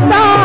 पता